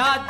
야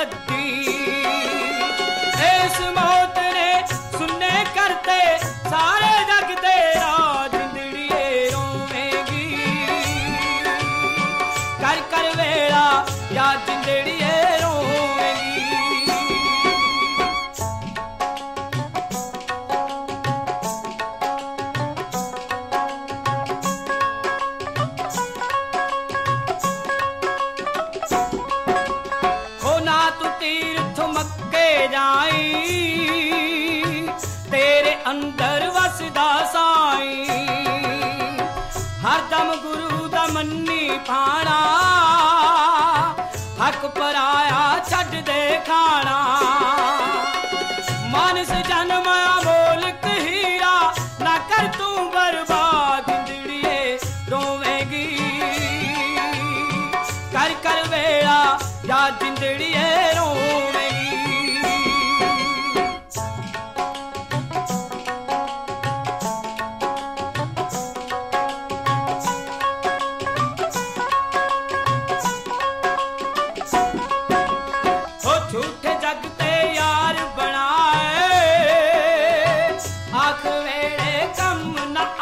ਨੇ ਇਸ ਮੌਤ ਨੇ ਸੁਨੇ ਕਰਤੇ, ਸਾਰੇ ਜਗ ਤੇ ਆ ਜਿੰਦੜੀਏ ਰੋਵੇਂਗੀ। ਕਰ ਕਰ ਵੇਲਾ ਯਾ ਜਿੰਦੜੀਏ ਰੋਵੇਂਗੀ ਅੰਦਰ ਵਸਦਾ ਸਾਈ। ਹਰਦਮ ਗੁਰੂ ਦਾ ਮੰਨੀ ਪਾਣਾ ਹੱਕ ਪਰਾਇਆ ਛੱਡ ਦੇ ਖਾਣਾ। ਮਨਸ ਜਨਮ ਮੋਲਕ ਹੀਰਾ। ਨਾ ਕਰ ਤੂੰ ਬਰਬਾਦ ਜਿੰਦੜੀਏ ਰੋਵੇਂਗੀ ਕਰ ਕਰ ਵੇਲਾ ਯਾ ਜਿੰਦੜੀਏ ਰੋਵੇਂਗੀ come, knock